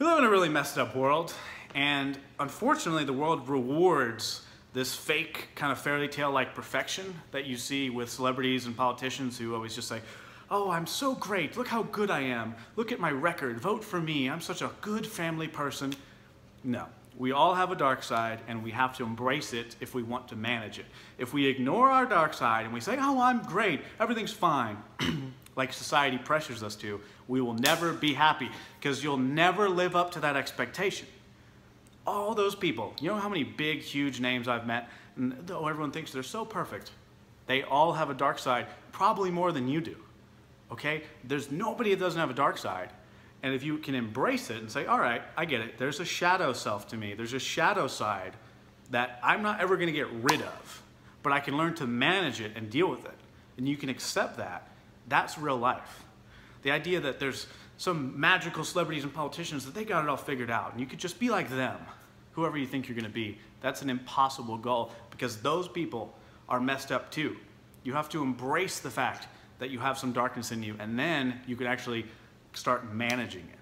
We live in a really messed up world, and unfortunately, the world rewards this fake kind of fairy tale like perfection that you see with celebrities and politicians who always just say, Oh, I'm so great. Look how good I am. Look at my record. Vote for me. I'm such a good family person. No. We all have a dark side, and we have to embrace it if we want to manage it. If we ignore our dark side and we say, Oh, I'm great, everything's fine, like society pressures us to, we will never be happy because you'll never live up to that expectation. All those people, you know how many big, huge names I've met, and though everyone thinks they're so perfect, they all have a dark side, probably more than you do. Okay? There's nobody that doesn't have a dark side. And if you can embrace it and say, all right, I get it, there's a shadow self to me, there's a shadow side that I'm not ever going to get rid of, but I can learn to manage it and deal with it. And you can accept that. That's real life. The idea that there's some magical celebrities and politicians that they got it all figured out and you could just be like them, whoever you think you're going to be, that's an impossible goal because those people are messed up too. You have to embrace the fact that you have some darkness in you and then you can actually start managing it.